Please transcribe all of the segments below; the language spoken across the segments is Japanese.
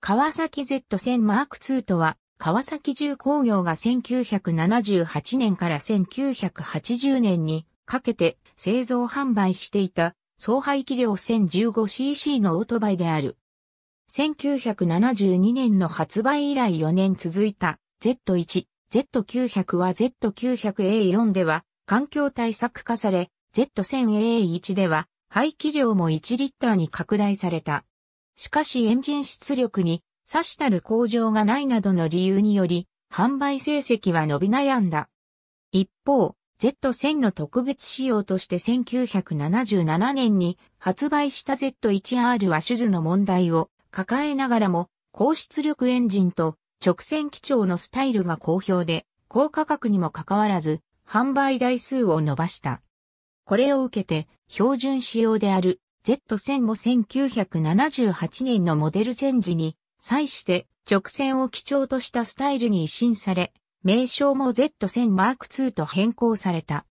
川崎 Z1000 マーク2とは、川崎重工業が1978年から1980年にかけて製造販売していた総排気量 1015cc のオートバイである。1972年の発売以来4年続いた Z1、Z900 は Z900A4 では環境対策化され、Z1000A1 では排気量も1リッターに拡大された。しかしエンジン出力に差したる向上がないなどの理由により、販売成績は伸び悩んだ。一方、Z1000 の特別仕様として1977年に発売した Z1R は種々の問題を抱えながらも高出力エンジンと直線基調のスタイルが好評で高価格にもかかわらず販売台数を伸ばした。これを受けて標準仕様である Z1000 も1978年のモデルチェンジに際して直線を基調としたスタイルに一新され名称も Z1000 M2 と変更された。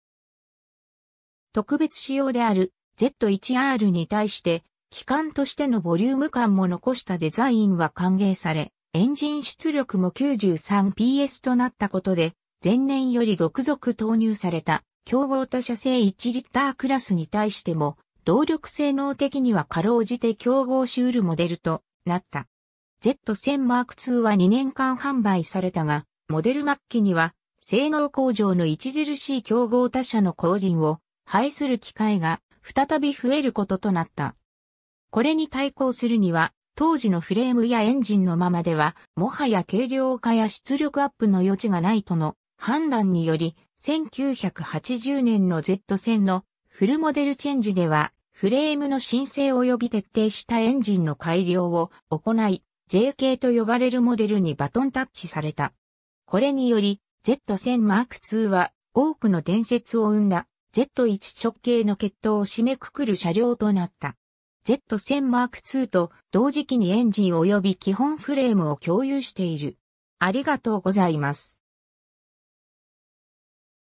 特別仕様である Z1R に対して機関としてのボリューム感も残したデザインは歓迎され、エンジン出力も 93PS となったことで、前年より続々投入された競合他社製1リッタークラスに対しても、動力性能的にはかろうじて競合しうるモデルとなった。Z1000 M2 は2年間販売されたが、モデル末期には、性能向上の著しい競合他社の後人を排する機会が再び増えることとなった。これに対抗するには、当時のフレームやエンジンのままでは、もはや軽量化や出力アップの余地がないとの判断により、1980年の Z1000 のフルモデルチェンジでは、フレームの申請及び徹底したエンジンの改良を行い、JK と呼ばれるモデルにバトンタッチされた。これにより Z1000 M2 は多くの伝説を生んだ Z1 直径の決闘を締めくくる車両となった。Z1000 M2 と同時期にエンジン及び基本フレームを共有している。ありがとうございます。